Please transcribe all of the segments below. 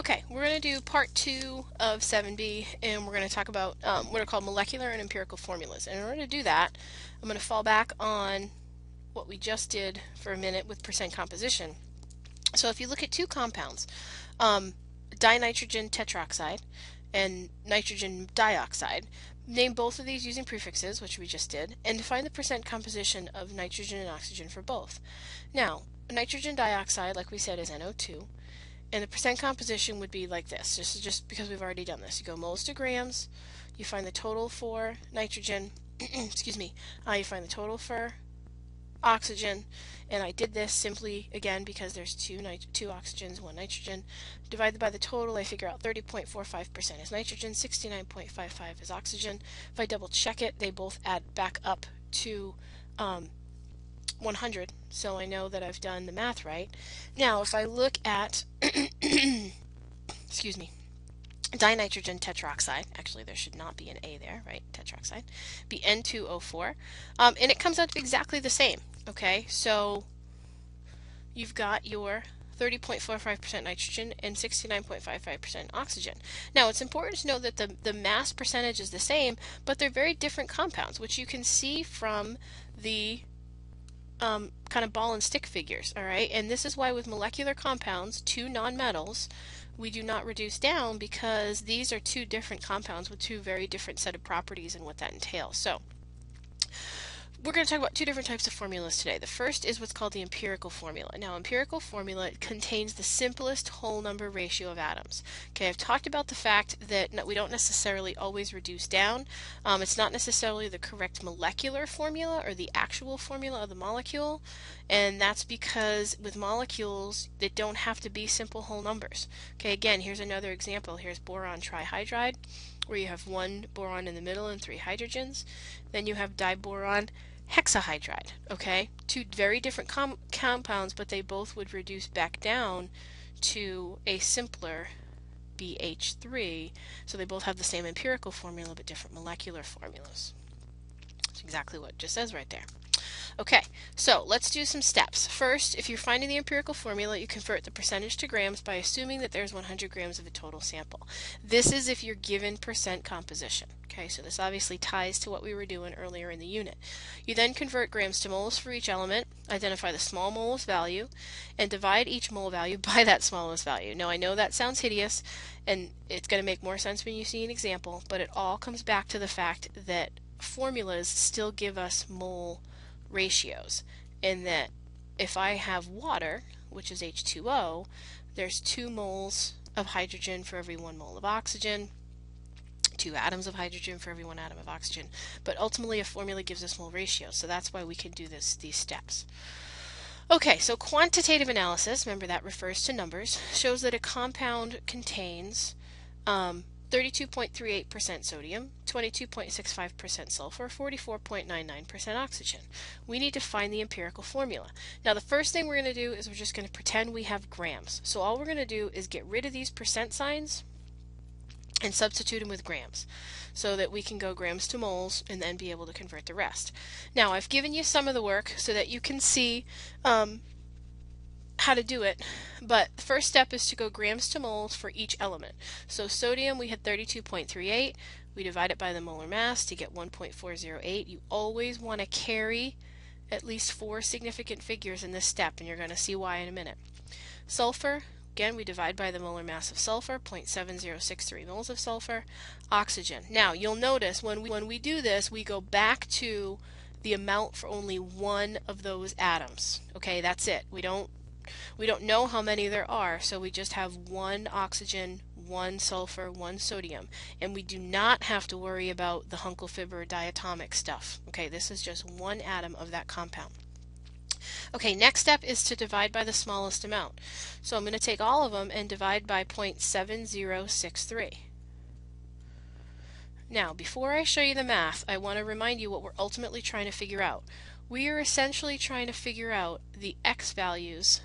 Okay, we're going to do part two of 7b and we're going to talk about um, what are called molecular and empirical formulas. And in order to do that, I'm going to fall back on what we just did for a minute with percent composition. So if you look at two compounds, um, dinitrogen tetroxide and nitrogen dioxide, name both of these using prefixes, which we just did, and define the percent composition of nitrogen and oxygen for both. Now, nitrogen dioxide, like we said, is NO2 and the percent composition would be like this, just, just because we've already done this. You go moles to grams, you find the total for nitrogen, excuse me, uh, you find the total for oxygen, and I did this simply, again, because there's two, two oxygens, one nitrogen. Divided by the total, I figure out 30.45% is nitrogen, 69.55 is oxygen. If I double check it, they both add back up to um, 100, so I know that I've done the math right. Now, if I look at, excuse me, dinitrogen tetroxide, actually there should not be an A there, right, tetroxide, be N2O4, um, and it comes out to exactly the same, okay? So you've got your 30.45% nitrogen and 69.55% oxygen. Now, it's important to know that the, the mass percentage is the same, but they're very different compounds, which you can see from the um, kind of ball and stick figures, all right? And this is why with molecular compounds, two nonmetals, we do not reduce down because these are two different compounds with two very different set of properties and what that entails. So we're going to talk about two different types of formulas today. The first is what's called the empirical formula. Now, empirical formula contains the simplest whole number ratio of atoms. Okay, I've talked about the fact that we don't necessarily always reduce down. Um, it's not necessarily the correct molecular formula or the actual formula of the molecule, and that's because with molecules, they don't have to be simple whole numbers. Okay, again, here's another example. Here's boron trihydride where you have one boron in the middle and three hydrogens. Then you have diboron hexahydride, okay? Two very different com compounds, but they both would reduce back down to a simpler BH3. So they both have the same empirical formula, but different molecular formulas. That's exactly what it just says right there. Okay, so let's do some steps. First, if you're finding the empirical formula, you convert the percentage to grams by assuming that there's 100 grams of a total sample. This is if you're given percent composition. Okay, so this obviously ties to what we were doing earlier in the unit. You then convert grams to moles for each element, identify the small molest value, and divide each mole value by that smallest value. Now I know that sounds hideous, and it's going to make more sense when you see an example, but it all comes back to the fact that formulas still give us mole ratios in that if I have water, which is H2O, there's 2 moles of hydrogen for every 1 mole of oxygen, 2 atoms of hydrogen for every 1 atom of oxygen. But ultimately a formula gives us mole ratios, so that's why we can do this these steps. Okay, so quantitative analysis, remember that refers to numbers, shows that a compound contains um, 32.38% sodium, 22.65% sulfur, 44.99% oxygen. We need to find the empirical formula. Now the first thing we're going to do is we're just going to pretend we have grams. So all we're going to do is get rid of these percent signs and substitute them with grams so that we can go grams to moles and then be able to convert the rest. Now I've given you some of the work so that you can see um, how to do it, but the first step is to go grams to moles for each element. So sodium, we had 32.38. We divide it by the molar mass to get 1.408. You always want to carry at least four significant figures in this step, and you're going to see why in a minute. Sulfur, again, we divide by the molar mass of sulfur, 0.7063 moles of sulfur. Oxygen. Now, you'll notice when we, when we do this, we go back to the amount for only one of those atoms. Okay, that's it. We don't we don't know how many there are, so we just have one oxygen, one sulfur, one sodium, and we do not have to worry about the Hunkel-Fibber diatomic stuff. Okay, this is just one atom of that compound. Okay, next step is to divide by the smallest amount. So I'm going to take all of them and divide by 0.7063. Now, before I show you the math, I want to remind you what we're ultimately trying to figure out. We are essentially trying to figure out the x values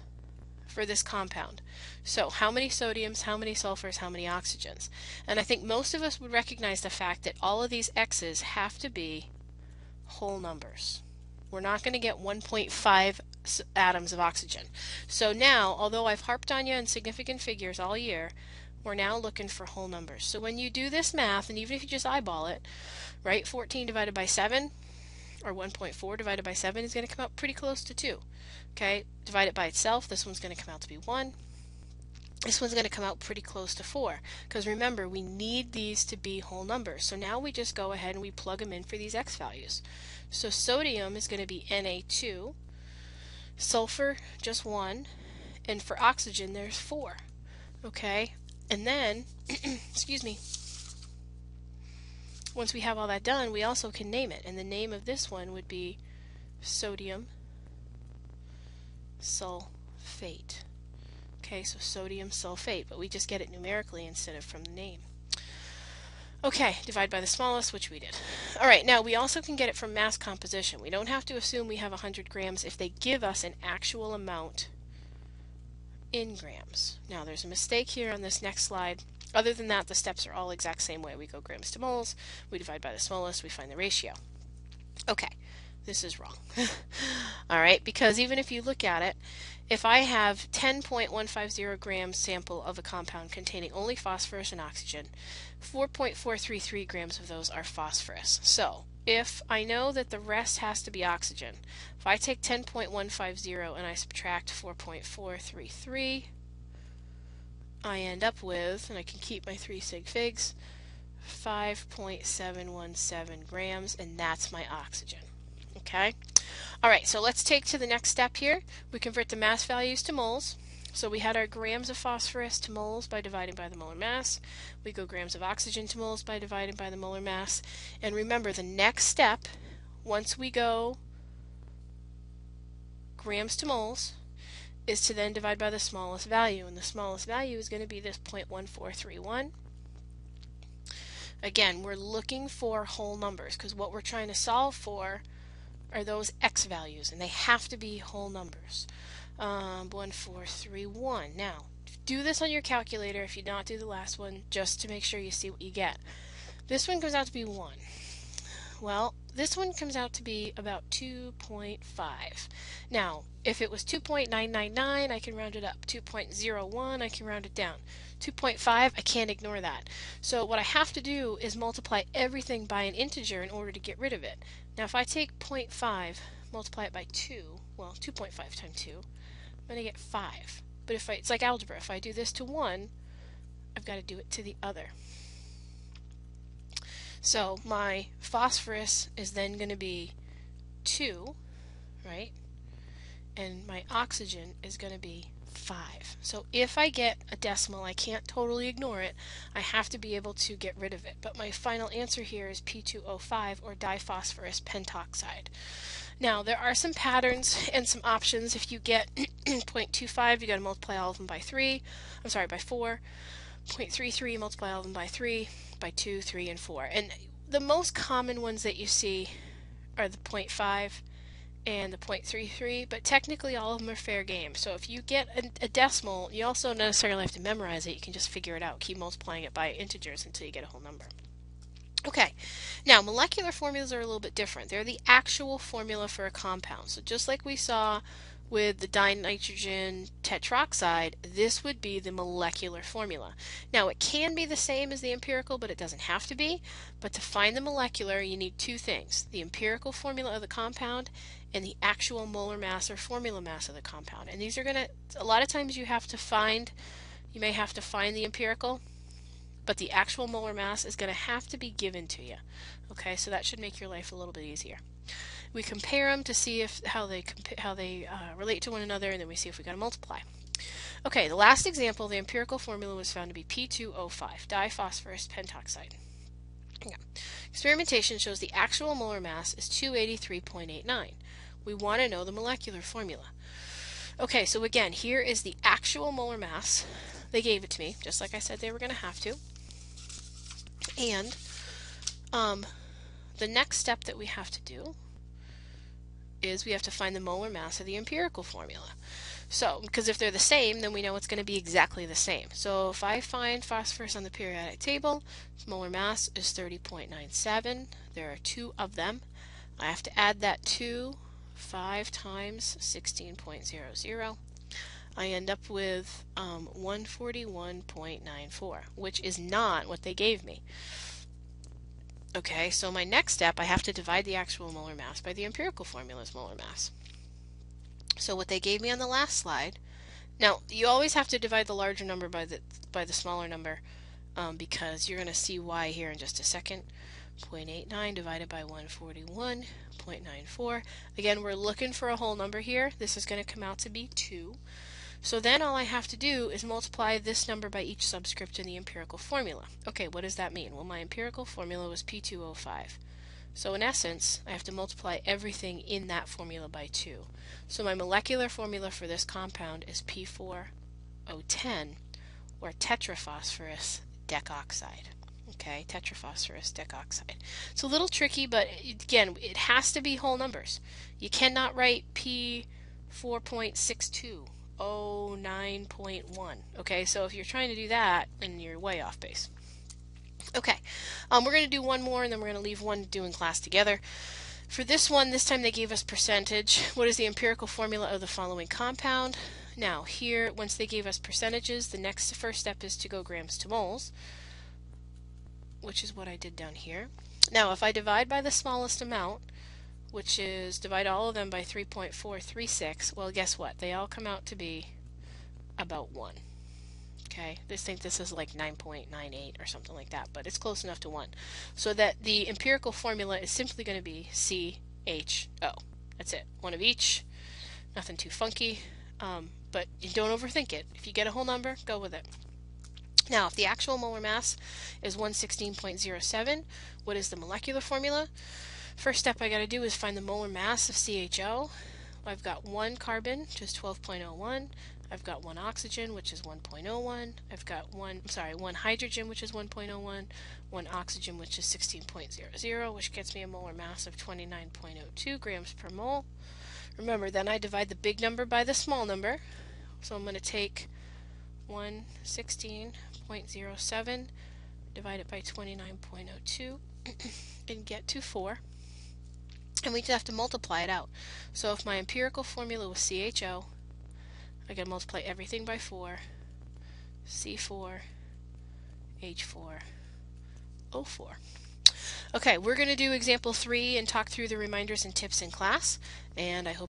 for this compound. So how many sodiums, how many sulfurs, how many oxygens? And I think most of us would recognize the fact that all of these x's have to be whole numbers. We're not going to get 1.5 atoms of oxygen. So now, although I've harped on you in significant figures all year, We're now looking for whole numbers. So when you do this math, and even if you just eyeball it, right, 14 divided by 7, or 1.4 divided by 7 is going to come out pretty close to 2. Okay, divide it by itself, this one's going to come out to be 1. This one's going to come out pretty close to 4 because remember we need these to be whole numbers. So now we just go ahead and we plug them in for these x values. So sodium is going to be Na2, sulfur just 1, and for oxygen there's 4. Okay, and then, excuse me, once we have all that done, we also can name it. And the name of this one would be sodium sulfate. Okay, so sodium sulfate, but we just get it numerically instead of from the name. Okay, divide by the smallest, which we did. All right, now we also can get it from mass composition. We don't have to assume we have 100 grams if they give us an actual amount in grams. Now there's a mistake here on this next slide. Other than that, the steps are all exact same way. We go grams to moles, we divide by the smallest, we find the ratio. Okay, this is wrong. all right, because even if you look at it, if I have 10.150 grams sample of a compound containing only phosphorus and oxygen, 4.433 grams of those are phosphorus. So if I know that the rest has to be oxygen, if I take 10.150 and I subtract 4.433, I end up with, and I can keep my three sig figs, 5.717 grams, and that's my oxygen. Okay? All right, so let's take to the next step here. We convert the mass values to moles. So we had our grams of phosphorus to moles by dividing by the molar mass. We go grams of oxygen to moles by dividing by the molar mass. And remember, the next step, once we go grams to moles, is to then divide by the smallest value. And the smallest value is going to be this 0.1431. Again, we're looking for whole numbers because what we're trying to solve for are those x values, and they have to be whole numbers. Um, 1431. Now, do this on your calculator if you not do the last one, just to make sure you see what you get. This one comes out to be 1. Well, this one comes out to be about 2.5. Now, if it was 2.999, I can round it up. 2.01, I can round it down. 2.5, I can't ignore that. So what I have to do is multiply everything by an integer in order to get rid of it. Now if I take 0.5, multiply it by 2, well 2.5 times 2, I'm going to get 5. But if I, it's like algebra, if I do this to 1, I've got to do it to the other. So my phosphorus is then going to be 2, right? And my oxygen is going to be 5. So if I get a decimal, I can't totally ignore it. I have to be able to get rid of it. But my final answer here is P2O5 or diphosphorus pentoxide. Now, there are some patterns and some options. If you get 0.25, you got to multiply all of them by 3. I'm sorry, by 4. 0.33, multiply all of them by 3, by 2, 3, and 4. And the most common ones that you see are the 0.5 and the 0.33, but technically all of them are fair game. So if you get a, a, decimal, you also don't necessarily have to memorize it. You can just figure it out. Keep multiplying it by integers until you get a whole number. Okay, now molecular formulas are a little bit different. They're the actual formula for a compound. So just like we saw with the dinitrogen tetroxide, this would be the molecular formula. Now it can be the same as the empirical, but it doesn't have to be. But to find the molecular, you need two things. The empirical formula of the compound and the actual molar mass or formula mass of the compound. And these are going to, a lot of times you have to find, you may have to find the empirical, but the actual molar mass is going to have to be given to you. Okay, so that should make your life a little bit easier. We compare them to see if how they how they uh, relate to one another, and then we see if we got to multiply. Okay, the last example, the empirical formula was found to be P2O5, diphosphorus pentoxide. Yeah. Experimentation shows the actual molar mass is 283.89 we want to know the molecular formula. Okay, so again, here is the actual molar mass. They gave it to me, just like I said they were going to have to. And um, the next step that we have to do is we have to find the molar mass of the empirical formula. So, because if they're the same, then we know it's going to be exactly the same. So if I find phosphorus on the periodic table, molar mass is 30.97. There are two of them. I have to add that 2 5 times 16.00. I end up with um, 141.94, which is not what they gave me. Okay, so my next step, I have to divide the actual molar mass by the empirical formula's molar mass. So what they gave me on the last slide, now you always have to divide the larger number by the by the smaller number um, because you're going to see why here in just a second. 0.89 divided by 141.94. Again, we're looking for a whole number here. This is going to come out to be 2. So then all I have to do is multiply this number by each subscript in the empirical formula. Okay, what does that mean? Well, my empirical formula was P2O5. So in essence, I have to multiply everything in that formula by 2. So my molecular formula for this compound is P4O10, or tetraphosphorus decoxide. Okay, tetraphosphorus decoxide. It's a little tricky, but again, it has to be whole numbers. You cannot write P4.62 09.1. Okay, so if you're trying to do that, then you're way off base. Okay, um, we're going to do one more and then we're going to leave one to do in class together. For this one, this time they gave us percentage. What is the empirical formula of the following compound? Now, here, once they gave us percentages, the next first step is to go grams to moles, which is what I did down here. Now, if I divide by the smallest amount, which is divide all of them by 3.436, well, guess what? They all come out to be about 1. Okay, I think this is like 9.98 or something like that, but it's close enough to 1. So that the empirical formula is simply going to be CHO. That's it. One of each. Nothing too funky, um, but you don't overthink it. If you get a whole number, go with it. Now, if the actual molar mass is 116.07, what is the molecular formula? First step I got to do is find the molar mass of CHO. I've got one carbon, which is 12.01. I've got one oxygen, which is 1.01. I've got one, I'm sorry, one hydrogen, which is 1.01. One oxygen, which is 16.00, which gets me a molar mass of 29.02 grams per mole. Remember, then I divide the big number by the small number. So I'm going to take 116.07, divide it by 29.02, and get to 4 and we just have to multiply it out. So if my empirical formula was CHO, I can multiply everything by 4, C4, H4, O4. Okay, we're going to do example 3 and talk through the reminders and tips in class, and I hope